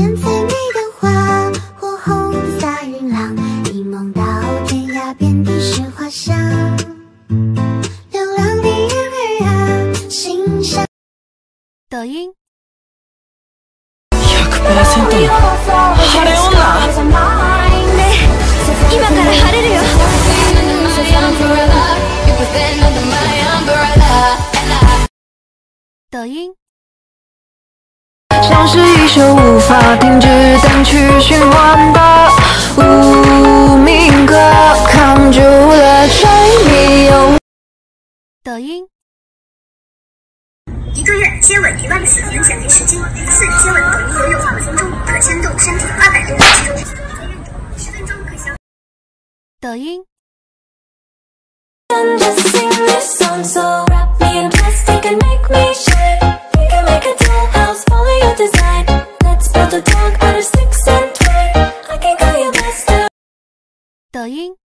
边最美的花，火红的洒云浪，一梦到天涯，遍地是花香。流浪的燕儿啊，心上。抖音。100%の晴れ女今から晴れるよ抖音。像是一首无 法停止单曲循环的无名歌，扛住了柴米油。抖音。一个月接吻一万次，能减肥十斤；一次接吻可逆游泳五分钟，可牵动身体二百多个肌肉。十分钟可消。抖音。抖音。